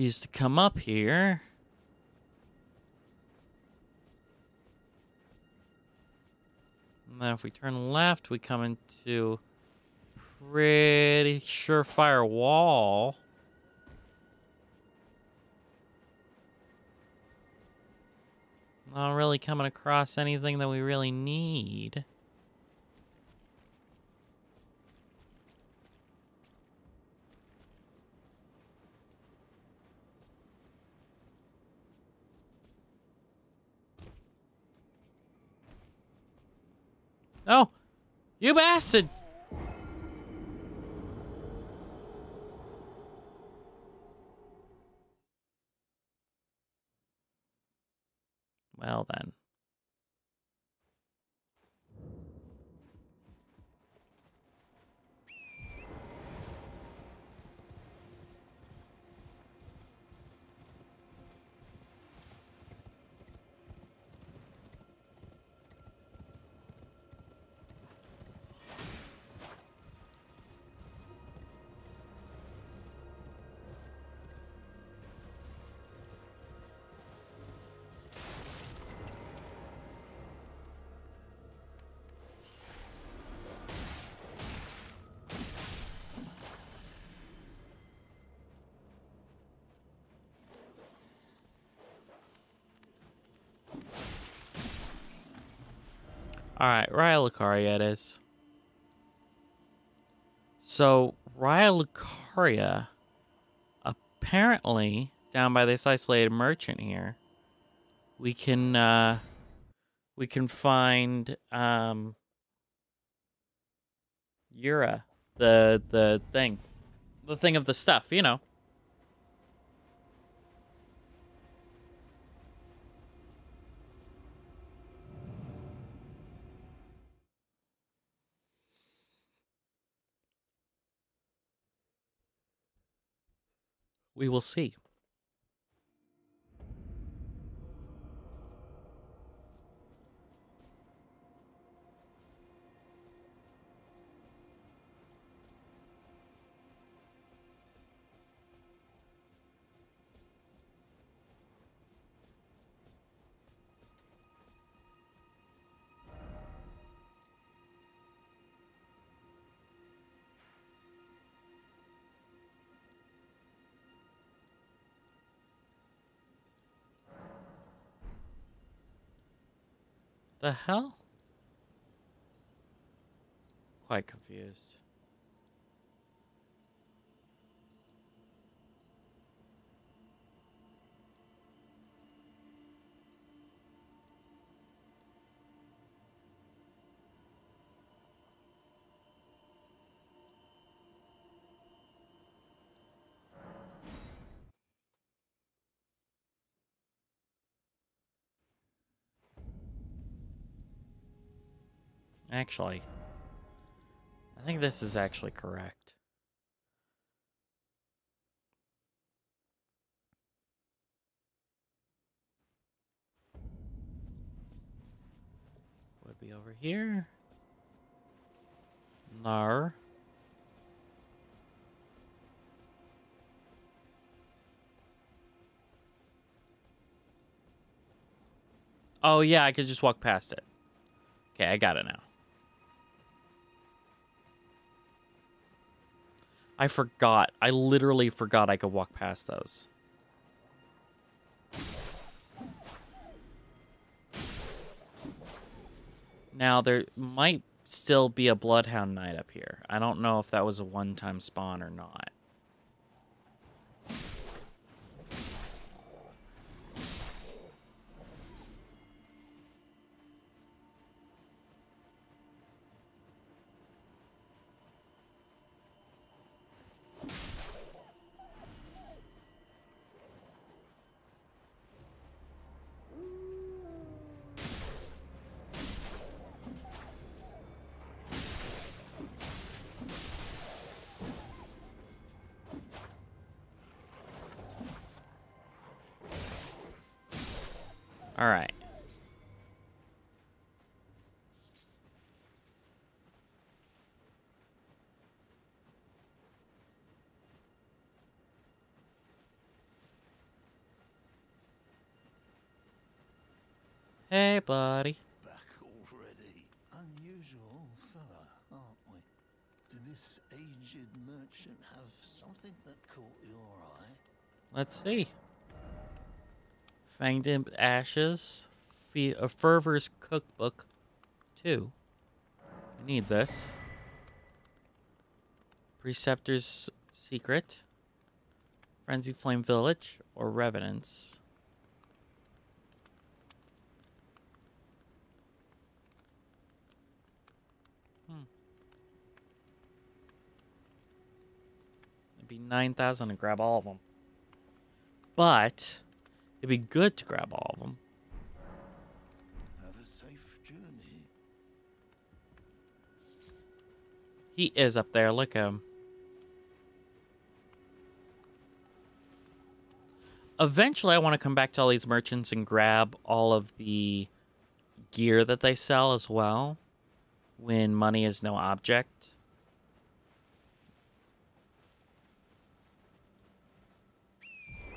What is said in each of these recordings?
used to come up here. And then if we turn left, we come into pretty surefire wall. Not really coming across anything that we really need. Oh, you bastard! Well then. All right, Raya Lucaria it is. So, Raya Lucaria, apparently, down by this isolated merchant here, we can, uh, we can find, um, Yura, the, the thing, the thing of the stuff, you know. We will see. The hell? Quite confused. Actually, I think this is actually correct. Would be over here. Nar. Oh yeah, I could just walk past it. Okay, I got it now. I forgot. I literally forgot I could walk past those. Now, there might still be a Bloodhound Knight up here. I don't know if that was a one-time spawn or not. All right. Hey, buddy. Back already. Unusual fella, aren't we? Did this aged merchant have something that caught your eye? Let's see. Fanged Imp Ashes. Fe- a Fervor's Cookbook 2. I need this. Preceptor's Secret. Frenzy Flame Village. Or Revenants. Hmm. It'd be 9,000 to grab all of them. But it'd be good to grab all of them. Have a safe journey. He is up there. Look at him. Eventually, I want to come back to all these merchants and grab all of the gear that they sell as well when money is no object.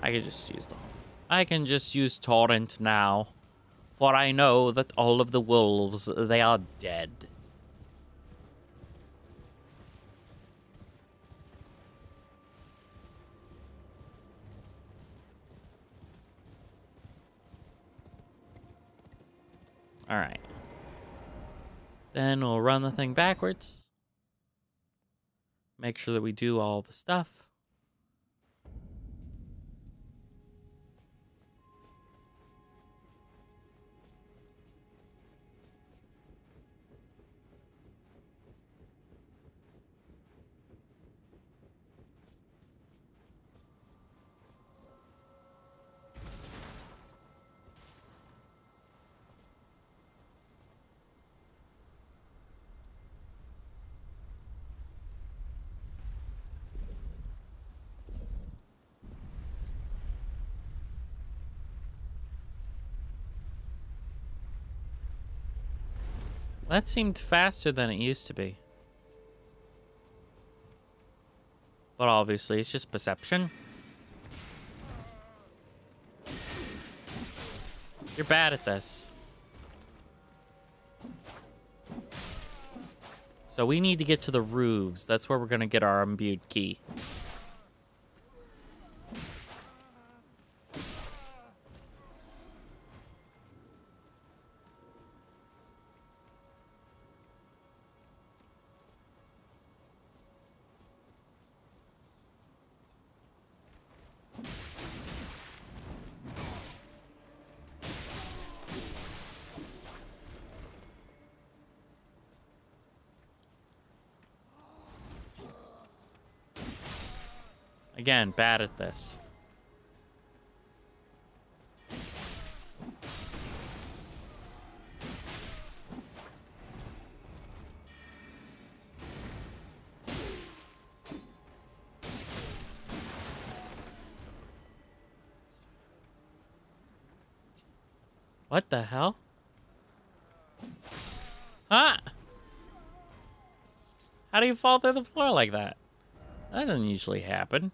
I could just use them. I can just use Torrent now. For I know that all of the wolves, they are dead. Alright. Then we'll run the thing backwards. Make sure that we do all the stuff. That seemed faster than it used to be. But obviously, it's just perception. You're bad at this. So we need to get to the roofs. That's where we're going to get our imbued key. Again, bad at this. What the hell? Huh? How do you fall through the floor like that? That doesn't usually happen.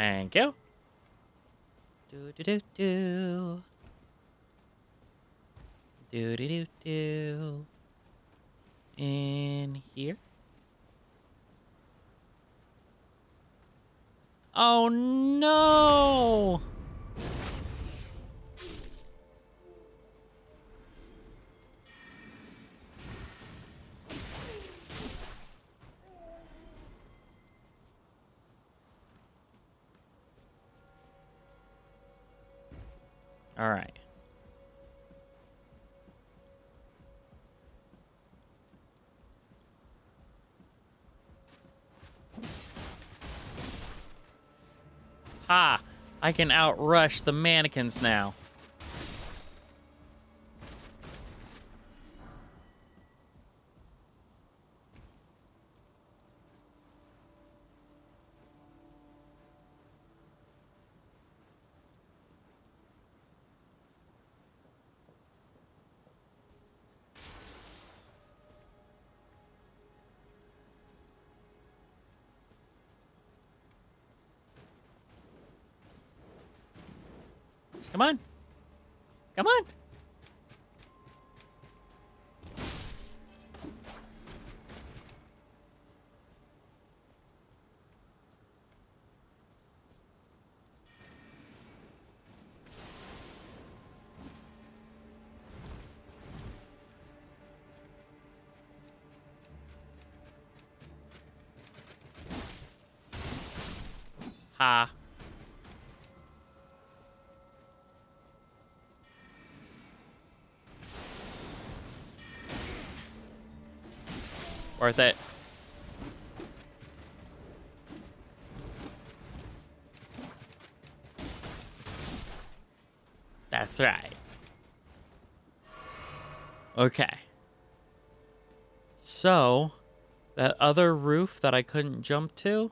Thank you. Do do do do. Do do do do. In here. Oh no! All right. Ha! I can outrush the mannequins now. Come on. Come on. Ha. Worth it. That's right. Okay. So, that other roof that I couldn't jump to?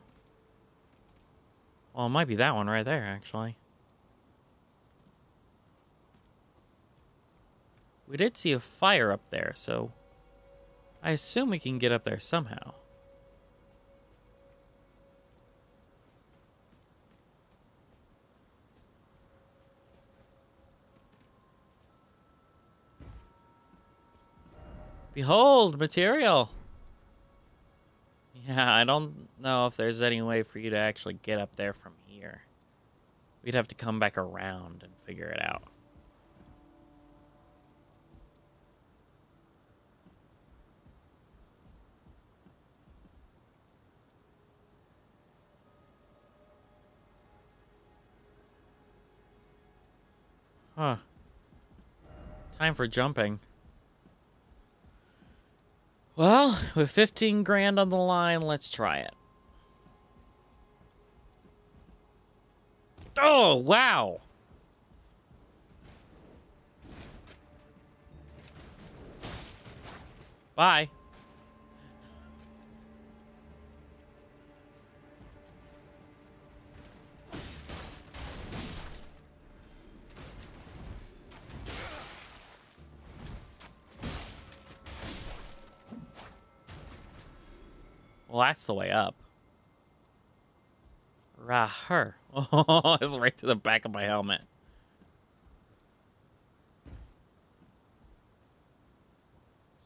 Well, it might be that one right there, actually. We did see a fire up there, so I assume we can get up there somehow. Behold, material! Yeah, I don't know if there's any way for you to actually get up there from here. We'd have to come back around and figure it out. Huh. Time for jumping. Well, with 15 grand on the line, let's try it. Oh, wow. Bye. That's the way up. Raher. Oh, it's right to the back of my helmet.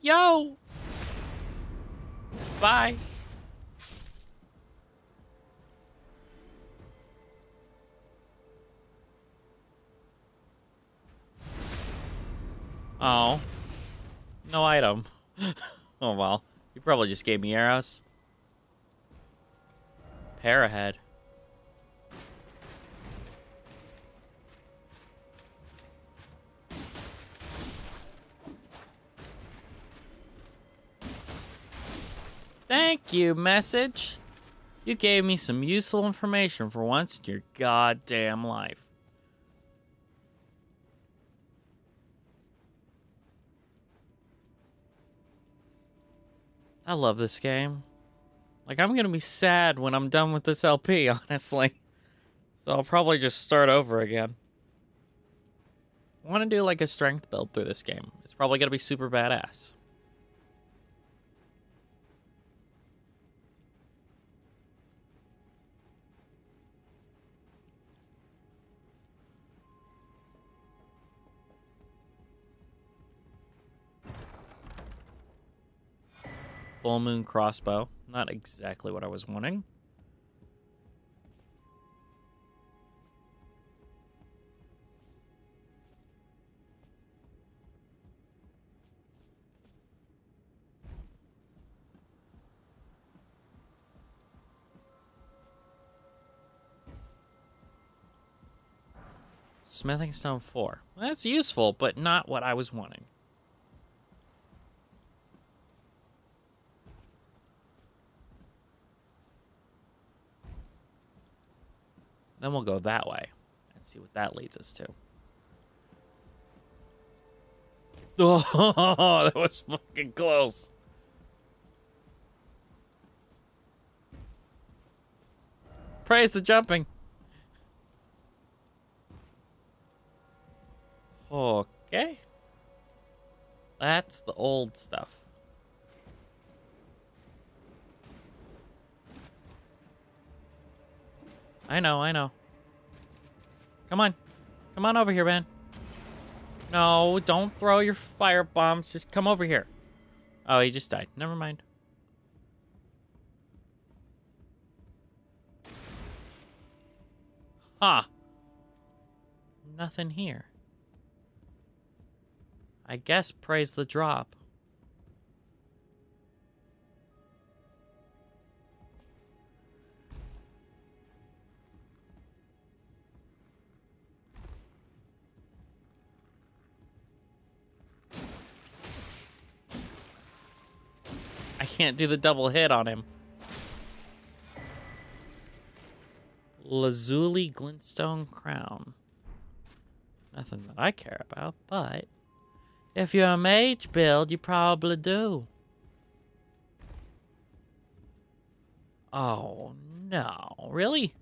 Yo! Bye. Oh. No item. oh well. You probably just gave me arrows. Pair ahead. Thank you, message. You gave me some useful information for once in your goddamn life. I love this game. Like, I'm gonna be sad when I'm done with this LP, honestly. So I'll probably just start over again. I want to do like a strength build through this game. It's probably gonna be super badass. Full moon crossbow. Not exactly what I was wanting. Smithing stone 4. That's useful, but not what I was wanting. Then we'll go that way and see what that leads us to. Oh, that was fucking close. Praise the jumping. Okay. That's the old stuff. I know, I know. Come on. Come on over here, man. No, don't throw your fire bombs. Just come over here. Oh, he just died. Never mind. Huh. Nothing here. I guess praise the drop. Can't do the double hit on him. Lazuli Glintstone Crown. Nothing that I care about, but if you're a mage build, you probably do. Oh, no. Really?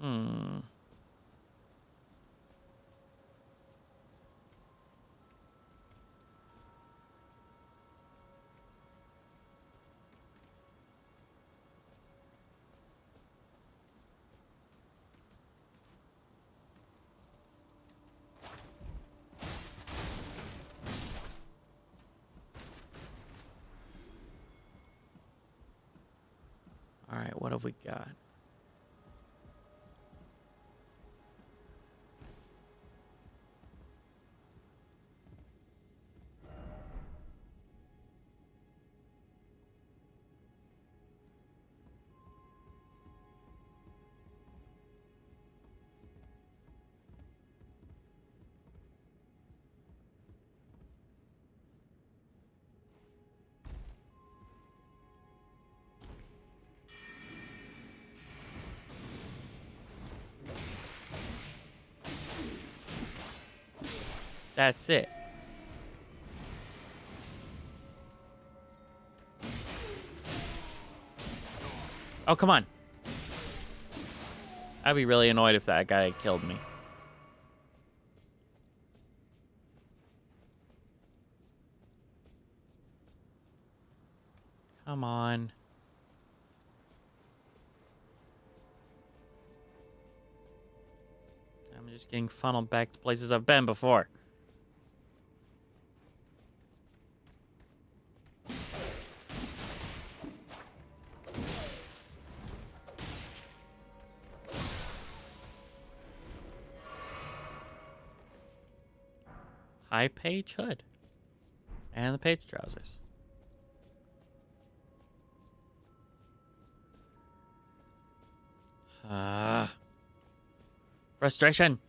Hmm. All right, what have we got? That's it. Oh, come on. I'd be really annoyed if that guy killed me. Come on. I'm just getting funneled back to places I've been before. High page hood. And the page trousers. Ah. frustration.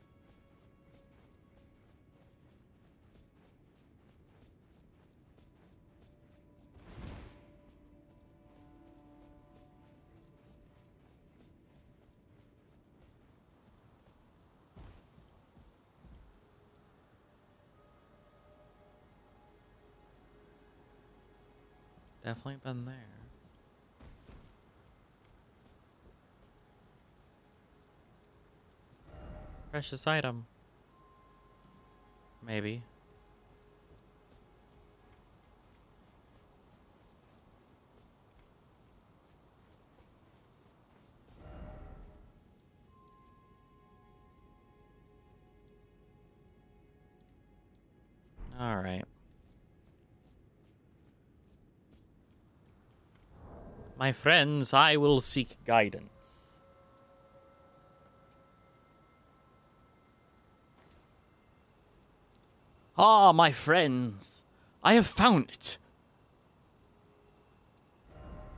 Definitely been there. Precious item. Maybe. My friends, I will seek guidance. Ah, my friends, I have found it.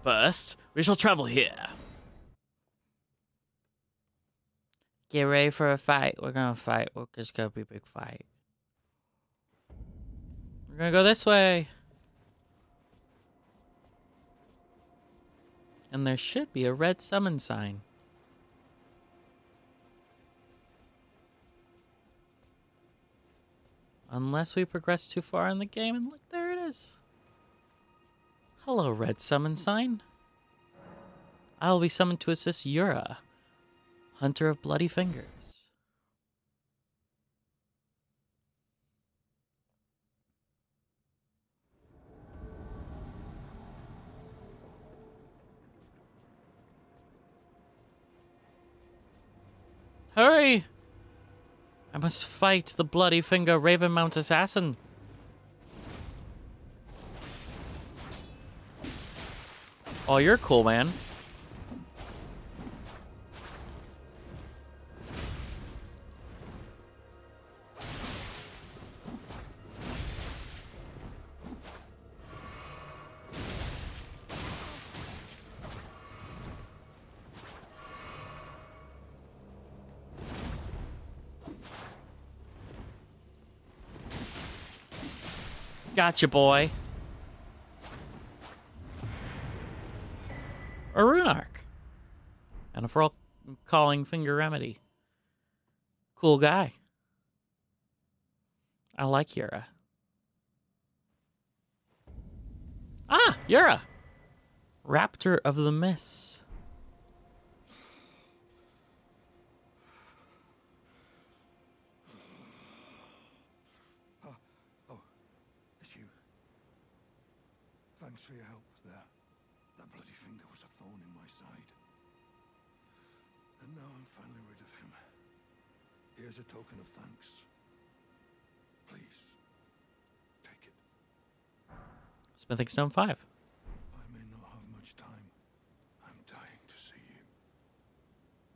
First, we shall travel here. Get ready for a fight. We're gonna fight. We're just gonna be a big fight. We're gonna go this way. And there should be a red summon sign. Unless we progress too far in the game, and look, there it is. Hello, red summon sign. I will be summoned to assist Yura, Hunter of Bloody Fingers. Hurry! I must fight the Bloody Finger Ravenmount assassin. Oh, you're cool, man. Gotcha, boy. A rune arc. And a frog calling finger remedy. Cool guy. I like Yura. Ah, Yura. Raptor of the Mists. Here's a token of thanks. Please, take it. Smithing Stone 5. I may not have much time. I'm dying to see you.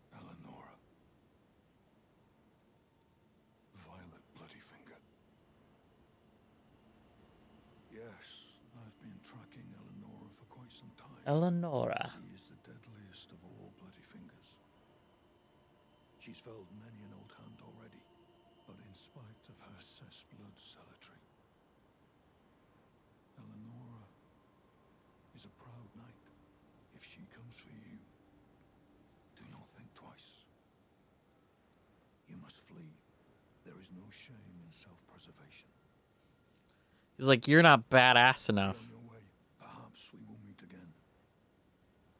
Eleonora. Violet Bloodyfinger. Yes, I've been tracking Eleonora for quite some time. Eleonora. She is the deadliest of all bloody fingers. She's felled many an old of her cessblood Eleonora is a proud knight. If she comes for you, do not think twice. You must flee. There is no shame in self-preservation. He's like, you're not badass enough. on your way. Perhaps we will meet again,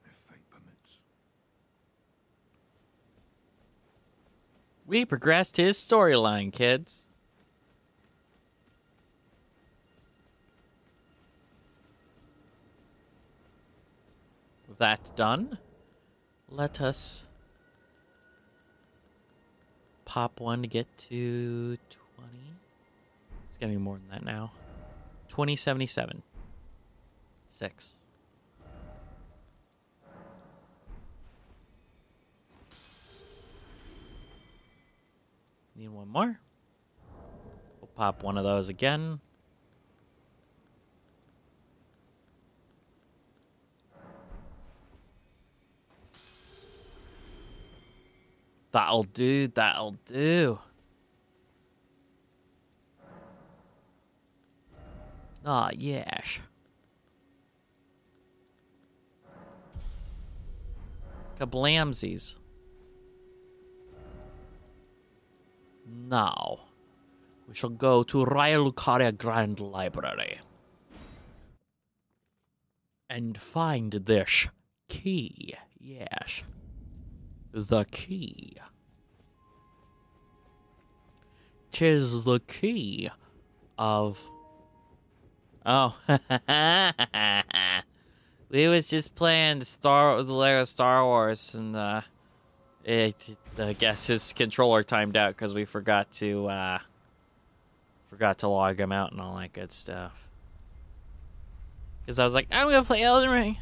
if fate permits. We progressed his storyline, kids. That done, let us pop one to get to 20. It's gonna be more than that now. 2077. Six. Need one more. We'll pop one of those again. That'll do, that'll do. Ah, yes. Kablamsies. Now, we shall go to Raya Lucaria Grand Library and find this key. Yes, the key. Tis the key of. Oh, we was just playing the Star, the Lego Star Wars, and uh, it, I guess his controller timed out because we forgot to uh, forgot to log him out and all that good stuff. Because I was like, I'm gonna play Elden Ring.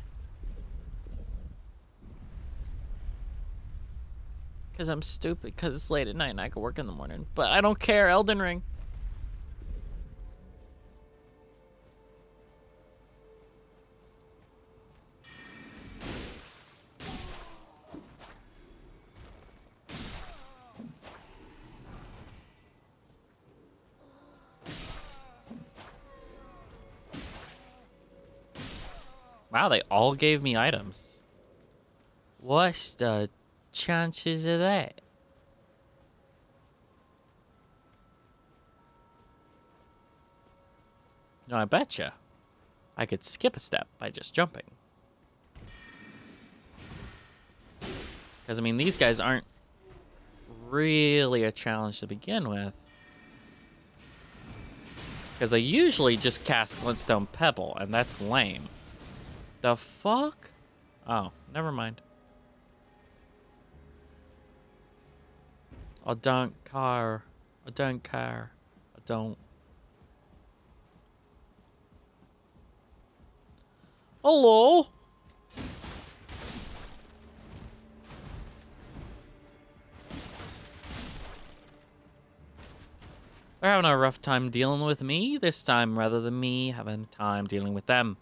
Because I'm stupid, because it's late at night and I could work in the morning. But I don't care, Elden Ring. Wow, they all gave me items. What the chances of that? No, I betcha. I could skip a step by just jumping. Because, I mean, these guys aren't really a challenge to begin with. Because I usually just cast Glintstone Pebble, and that's lame. The fuck? Oh, never mind. I don't care. I don't care. I don't. Hello? They're having a rough time dealing with me this time rather than me having time dealing with them.